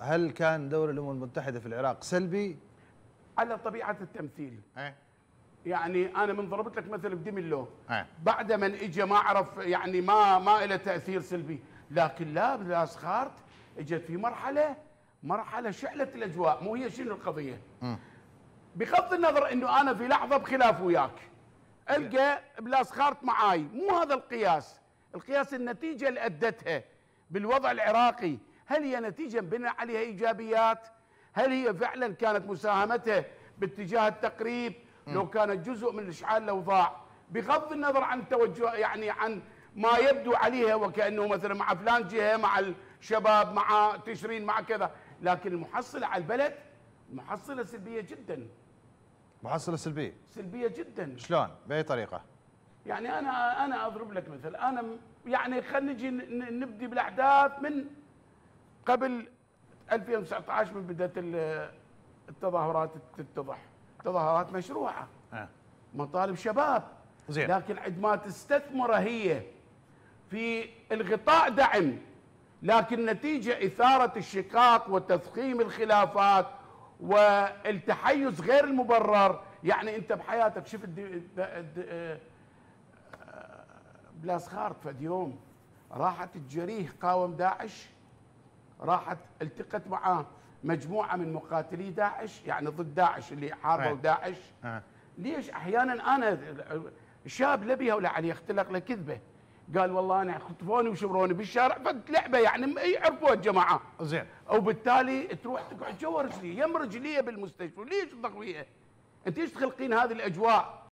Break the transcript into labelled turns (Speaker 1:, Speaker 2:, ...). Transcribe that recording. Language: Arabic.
Speaker 1: هل كان دور الأمم المتحدة في العراق سلبي؟
Speaker 2: على طبيعة التمثيل.
Speaker 1: إيه.
Speaker 2: يعني أنا من ضربت لك مثل بدملو
Speaker 1: إيه.
Speaker 2: بعد من اجى ما عرف يعني ما ما له تأثير سلبي. لكن لا بلاسخارت إجت في مرحلة مرحلة شعلت الأجواء. مو هي شنو القضية؟ بغض النظر إنه أنا في لحظة بخلاف وياك. ألقى بلاسخارت معاي. مو هذا القياس. القياس النتيجة اللي أدتها بالوضع العراقي. هل هي نتيجة بنى عليها إيجابيات؟ هل هي فعلا كانت مساهمتها باتجاه التقريب؟ لو كانت جزء من اشعال الاوضاع بغض النظر عن توجه يعني عن ما يبدو عليها وكأنه مثلا مع فلان جهة مع الشباب مع تشرين مع كذا. لكن المحصلة على البلد محصلة سلبية جدا.
Speaker 1: محصلة سلبية.
Speaker 2: سلبية جدا.
Speaker 1: شلون؟ بأي طريقة؟
Speaker 2: يعني أنا أنا أضرب لك مثل. أنا م- يعني خلينا نجي نبدي بالأحداث من قبل 2019 من بدات ال- التظاهرات تتضح. تظاهرات مشروعة.
Speaker 1: آه.
Speaker 2: مطالب شباب.
Speaker 1: زين.
Speaker 2: لكن عندما تستثمر هي في الغطاء دعم. لكن نتيجة إثارة الشقاق وتضخيم الخلافات والتحيز غير المبرر. يعني أنت بحياتك شفت آه، آه، بلاسخارت فد يوم راحت الجريه قاوم داعش. راحت التقت معاه مجموعة من مقاتلي داعش يعني ضد داعش اللي حاربوا
Speaker 1: أي.
Speaker 2: داعش
Speaker 1: آه.
Speaker 2: ليش أحيانا أنا شاب لبي ولا علي اختلق له كذبة قال والله أنا خطفوني وشبروني بالشارع فقلت لعبه يعني يعرفوها الجماعة
Speaker 1: زين
Speaker 2: وبالتالي تروح تقعد جوا رجلي يم رجليه بالمستشفى ليش تضغويها؟ أنت إيش تخلقين هذه الأجواء